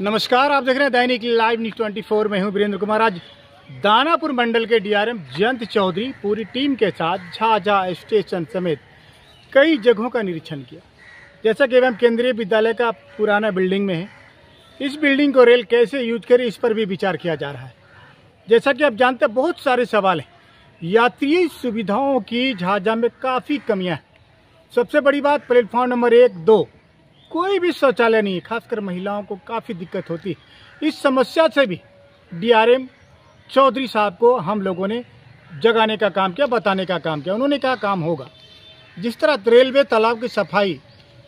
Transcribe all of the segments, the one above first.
नमस्कार, आप देख रहे हैं दैनिक लाइव न्यूज़ 24 में हूँ वीरेंद्र कुमार। आज दानापुर मंडल के डीआरएम जयंत चौधरी पूरी टीम के साथ झाझा स्टेशन समेत कई जगहों का निरीक्षण किया। जैसा कि एवं केंद्रीय विद्यालय का पुराना बिल्डिंग में है, इस बिल्डिंग को रेल कैसे यूज़ करे, इस पर भी विचार किया जा रहा है। जैसा कि आप जानते हैं, बहुत सारे सवाल हैं। यात्री सुविधाओं की झाझा में काफ़ी कमियाँ हैं। सबसे बड़ी बात, प्लेटफॉर्म नंबर एक, दो। कोई भी शौचालय नहीं है खासकर महिलाओं को काफ़ी दिक्कत होती है। इस समस्या से भी डीआरएम चौधरी साहब को हम लोगों ने जगाने का काम किया, बताने का काम किया। उन्होंने कहा, काम होगा। जिस तरह रेलवे तालाब की सफ़ाई,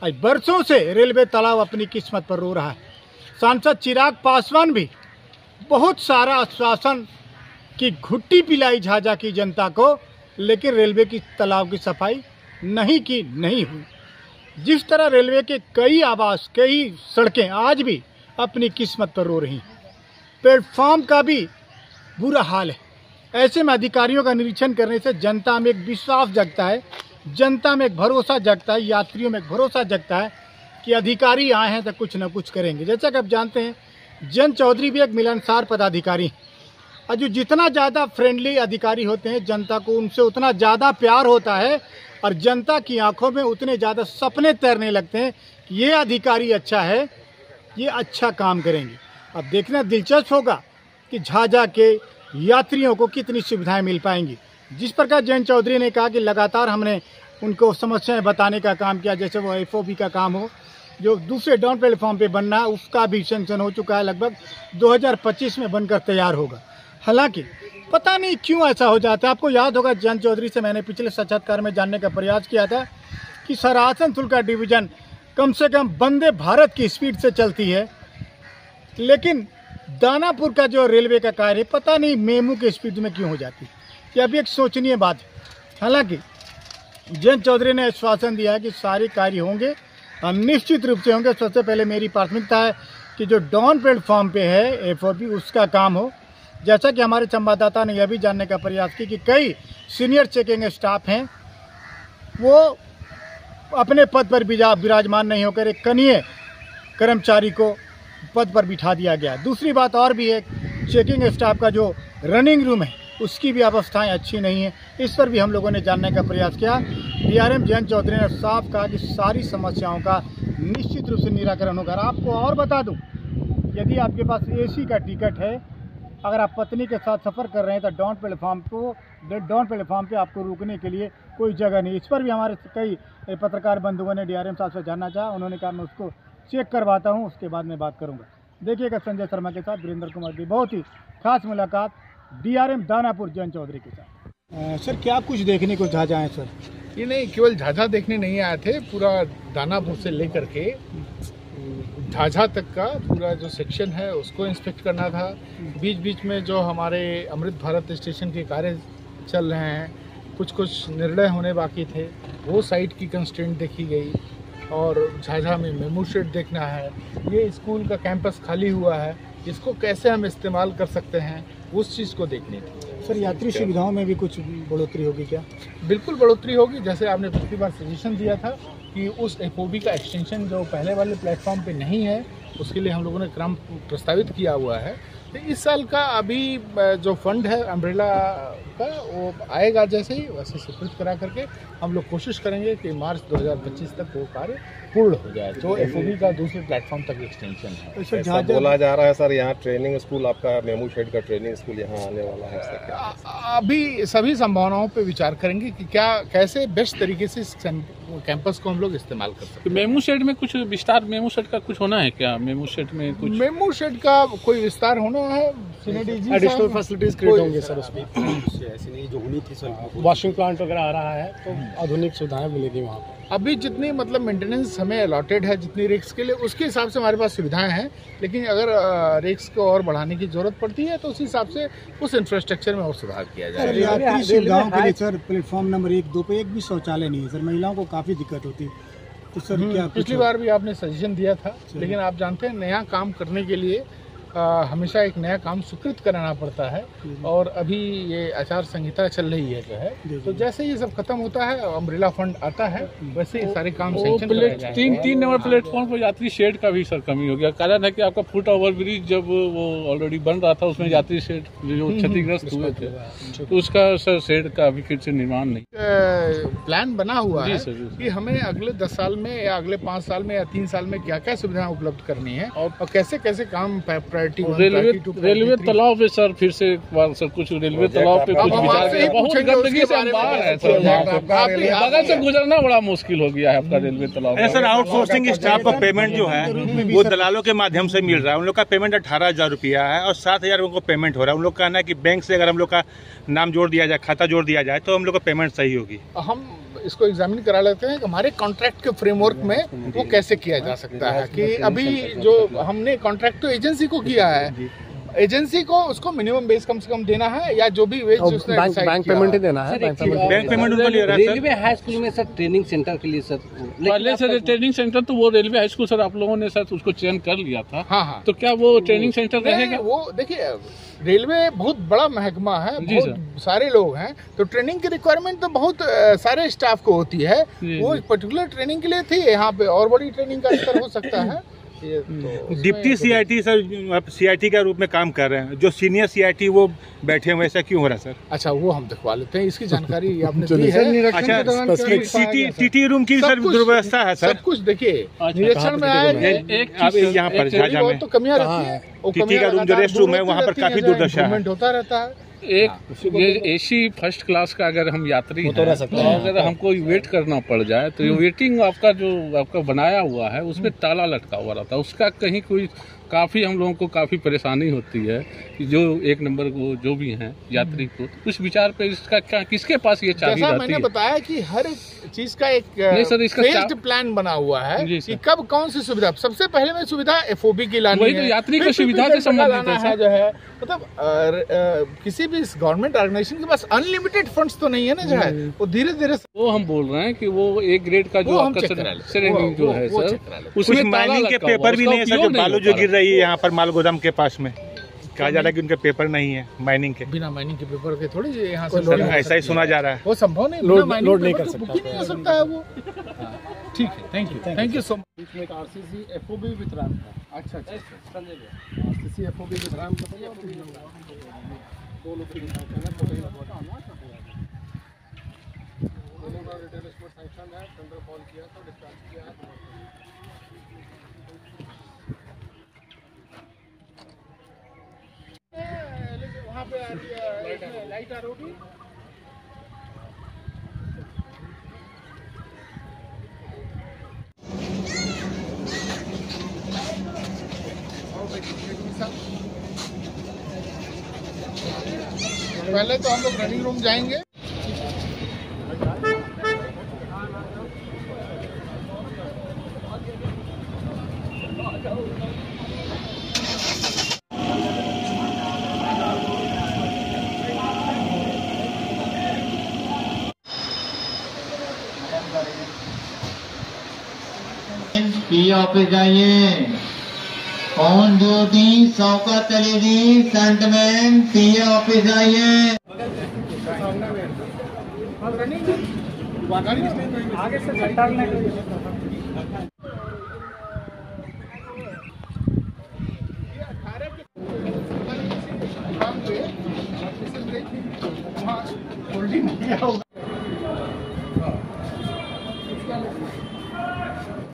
आज बरसों से रेलवे तालाब अपनी किस्मत पर रो रहा है। सांसद चिराग पासवान भी बहुत सारा आश्वासन की घुट्टी पिलाई झाझा की जनता को, लेकिन रेलवे की तालाब की सफ़ाई नहीं की, नहीं हुई। जिस तरह रेलवे के कई आवास, कई सड़कें आज भी अपनी किस्मत पर रो रही प्लेटफॉर्म का भी बुरा हाल है। ऐसे में अधिकारियों का निरीक्षण करने से जनता में एक विश्वास जगता है, जनता में एक भरोसा जगता है, यात्रियों में एक भरोसा जगता है कि अधिकारी आए हैं तो कुछ ना कुछ करेंगे। जैसा कि आप जानते हैं जन चौधरी भी एक मिलनसार पदाधिकारी और जो जितना ज़्यादा फ्रेंडली अधिकारी होते हैं, जनता को उनसे उतना ज़्यादा प्यार होता है और जनता की आँखों में उतने ज़्यादा सपने तैरने लगते हैं कि ये अधिकारी अच्छा है, ये अच्छा काम करेंगे। अब देखना दिलचस्प होगा कि झाझा के यात्रियों को कितनी सुविधाएँ मिल पाएँगी। जिस प्रकार जयंत चौधरी ने कहा कि लगातार हमने उनको समस्याएँ बताने का काम किया, जैसे वो एफओबी का काम हो, जो दूसरे डाउन प्लेटफॉर्म पे बनना, उसका भी सेंक्शन हो चुका है, लगभग 2025 में बनकर तैयार होगा। हालाँकि पता नहीं क्यों ऐसा हो जाता है। आपको याद होगा, जयंत चौधरी से मैंने पिछले साक्षात्कार में जानने का प्रयास किया था कि सर सरासनसुल का डिवीज़न कम से कम वंदे भारत की स्पीड से चलती है। लेकिन दानापुर का जो रेलवे का कार्य, पता नहीं मेमू के स्पीड में क्यों हो जाती। है ये अभी एक सोचनीय बात है। हालाँकि जयंत चौधरी ने आश्वासन दिया है कि सारे कार्य होंगे और निश्चित रूप से होंगे। सबसे पहले मेरी प्राथमिकता है कि जो डॉन प्लेटफॉर्म पे है एफ़ उसका काम हो। जैसा कि हमारे संवाददाता ने यह भी जानने का प्रयास किया कि कई सीनियर चेकिंग स्टाफ हैं, वो अपने पद पर विराजमान नहीं होकर एक कनीय कर्मचारी को पद पर बिठा दिया गया। दूसरी बात और भी है, चेकिंग स्टाफ का जो रनिंग रूम है, उसकी भी अवस्थाएँ अच्छी नहीं है। इस पर भी हम लोगों ने जानने का प्रयास किया। डीआरएम जयंत चौधरी ने साफ़ कहा कि सारी समस्याओं का निश्चित रूप से निराकरण होगा। आपको और बता दूँ, यदि आपके पास एसी का टिकट है अगर आप पत्नी के साथ सफ़र कर रहे हैं तो डॉन प्लेटफॉर्म को, डॉन प्लेटफॉर्म पे आपको रुकने के लिए कोई जगह नहीं। इस पर भी हमारे कई पत्रकार बंधुओं ने डीआरएम साहब से जानना चाहा। उन्होंने कहा, मैं उसको चेक करवाता हूँ, उसके बाद मैं बात करूँगा। देखिएगा संजय शर्मा के साथ वीरेंद्र कुमार की बहुत ही खास मुलाकात डीआरएम दानापुर जैन चौधरी के साथ। सर, क्या कुछ देखने को झाझा है, सर? ये नहीं, केवल झाझा देखने नहीं आए थे, पूरा दानापुर से लेकर के झाझा तक का पूरा जो सेक्शन है, उसको इंस्पेक्ट करना था। बीच बीच में जो हमारे अमृत भारत स्टेशन के कार्य चल रहे हैं कुछ कुछ निर्णय होने बाकी थे, वो साइट की कंस्टेंट देखी गई और झाझा में मेमू शेड देखना है। ये स्कूल का कैंपस खाली हुआ है, इसको कैसे हम इस्तेमाल कर सकते हैं, उस चीज़ को देखनी थी सर यात्री सुविधाओं में भी कुछ बढ़ोतरी होगी क्या? बिल्कुल बढ़ोतरी होगी। जैसे आपने पिछली बार सजेशन दिया था कि उस एफ़ का एक्सटेंशन जो पहले वाले प्लेटफॉर्म पे नहीं है उसके लिए हम लोगों ने क्रम प्रस्तावित किया हुआ है। तो इस साल का अभी जो फंड है अम्ब्रेला का वो आएगा जैसे ही वैसे स्वीकृत करा करके हम लोग कोशिश करेंगे कि मार्च 2025 तक वो कार्य पूर्ण हो जाए जो एफ़ का दूसरे प्लेटफॉर्म तक एक्सटेंशन है। तो ऐसा बोला जा रहा है सर यहाँ ट्रेनिंग स्कूल आपका मेमू शेड का ट्रेनिंग स्कूल यहाँ आने वाला है अभी सभी संभावनाओं पर विचार करेंगे कि क्या कैसे बेस्ट तरीके से कैंपस को हम लोग इस्तेमाल कर सकते मेमू शेड में कुछ विस्तार मेमू शेड का कुछ होना है क्या? मेमू शेड में कुछ मेमू शेड का कोई विस्तार होना है? एडिशनल फैसिलिटीज़ क्रिएट होंगे सर उसमें। ऐसी नहीं जो होनी थी सर। वॉशिंग प्लांट वगैरह आ रहा है तो आधुनिक सुविधाएँ मिलेगी वहाँ पर अभी जितनी मतलब मेंटेनेंस हमें अलॉटेड है जितनी रिक्स के लिए उसके हिसाब से हमारे पास सुविधाएँ हैं लेकिन अगर रिक्स को और बढ़ाने की ज़रूरत पड़ती है तो उस हिसाब से उस इंफ्रास्ट्रक्चर में और सुधार किया जाए। यात्री सुविधाओं के लिए सर प्लेटफॉर्म नंबर एक दो पे एक भी शौचालय नहीं है सर महिलाओं को काफ़ी दिक्कत होती है। तो सर क्या पिछली बार भी आपने सजेशन दिया था लेकिन आप जानते हैं नया काम करने के लिए आ, हमेशा एक नया काम स्वीकृत कराना पड़ता है और अभी ये आचार संहिता चल रही है जो है तो जैसे ये सब खत्म होता है अम्ब्रेला फंड आता है वैसे ये सारे काम सैंक्शन तीन तीन नंबर प्लेटफॉर्म पर यात्री शेड का भी सर कमी हो गया। कारण है कि आपका फुट ओवर ब्रिज जब वो ऑलरेडी बन रहा था उसमें यात्री शेड जो क्षतिग्रस्त हुए थे तो उसका सर शेड का अभी फिर से निर्माण नहीं। प्लान बना हुआ है। कि हमें अगले दस साल में या अगले पाँच साल में या तीन साल में क्या क्या सुविधाएँ उपलब्ध करनी है और कैसे कैसे काम प्रायोरिटी रेलवे रेलवे तालाब पे सर फिर से एक बार सर कुछ रेलवे तालाब पे कुछ विचार बहुत गंदगी से बाहर है सर। बगल से गुजरना बड़ा मुश्किल हो गया है आपका रेलवे तालाब। सर आउटसोर्सिंग स्टाफ का पेमेंट जो है वो दलालों के माध्यम से मिल रहा है। उन लोग का पेमेंट अठारह हज़ार रुपया है और सात हज़ार उनको पेमेंट हो रहा है। उन लोग का कहना है कि बैंक से अगर हम लोग का नाम जोड़ दिया जाए खाता जोड़ दिया जाए तो हम लोग का पेमेंट सही होगी। हम इसको एग्जामिन करा लेते हैं कि हमारे कॉन्ट्रैक्ट के फ्रेमवर्क में वो कैसे किया जा सकता है कि अभी जो हमने कॉन्ट्रैक्ट तो एजेंसी को किया है एजेंसी को उसको मिनिमम बेस कम से कम देना है या जो भी वेज बैंक बैंक पेमेंट ही। देना है बैंक पेमेंट उनको ले रहा है रेलवे हाई स्कूल में सर ट्रेनिंग सेंटर के लिए सर पहले से ट्रेनिंग सेंटर तो वो रेलवे हाई स्कूल सर आप लोगों ने सर उसको चयन कर लिया था। हाँ हाँ। तो क्या वो ट्रेनिंग सेंटर रहेगा? वो देखिए रेलवे बहुत बड़ा महकमा है बहुत सारे लोग हैं तो ट्रेनिंग की रिक्वायरमेंट तो बहुत सारे स्टाफ को होती है। वो। पर्टिकुलर ट्रेनिंग के लिए थी यहाँ पे और बड़ी ट्रेनिंग का स्तर हो सकता है। डिप्टी तो- सीआईटी सर आप सीआईटी का रूप में काम कर रहे हैं। जो सीनियर सीआईटी वो बैठे हुए ऐसा क्यों हो रहा है सर? अच्छा वो हम दिखवा लेते हैं। इसकी जानकारी आपने दी है। अच्छा टीटी टीटी रूम की सर दुर्व्यवस्था है सर। सब कुछ देखिए अच्छा, निरीक्षण में कि एक यहाँ पर तो कमियाँ रहती है टीटी का रूम जो रेस्ट रूम है, वहाँ पर काफ़ी दुर्दशा होता रहता है। एक ए एसी फ़र्स्ट क्लास का अगर हम यात्री तो हैं तो अगर हमको वेट करना पड़ जाए तो ये वेटिंग आपका जो आपका बनाया हुआ है उसमें ताला लटका हुआ रहता है। उसका कहीं कोई काफ़ी हम लोगों को काफ़ी परेशानी होती है कि जो एक नंबर को जो भी हैं यात्री को उस विचार पे इसका क्या किसके पास ये चाबी जैसा मैंने है? बताया कि हर एक चीज़ का एक नहीं सर, इसका प्लान बना हुआ है कि कब कौन सी सुविधा सबसे पहले में सुविधा एफओबी की लानी वही है। तो यात्री को सुविधा से संबंधित है जो है मतलब किसी भी गवर्नमेंट ऑर्गेनाइजेशन के पास अनलिमिटेड फंड्स तो नहीं है ना जो है वो धीरे धीरे वो हम बोल रहे हैं कि वो एक ग्रेड का जो आपका हैं। जो है सर उसमें माइनिंग के पेपर भी नहीं है बालू जो गिर रहा। है यहाँ पर माल गोदाम के पास में। कहा जा रहा है कि उनके पेपर नहीं है माइनिंग के। बिना माइनिंग के पेपर के थोड़ी यहाँ से लोड ऐसा ही सुना जा रहा है। वो संभव नहीं लोड- लोड नहीं कर तो सकता बुक नहीं हो सकता है वो। ठीक है thank you thank you so much में एक आरसीसी एफओबी वितरण था। अच्छा अच्छा का तो तो का रिटेल सैंक्शन है कॉल किया डिस्चार्ज किया। पहले तो हम लोग रनिंग रूम जाएँगे। पी ऑफ़िस जाइए ऑन ड्यूटी शौकत अली जी सेंटमेंट पी ऑफ़िस जाइए। होल्डिंग किया होगा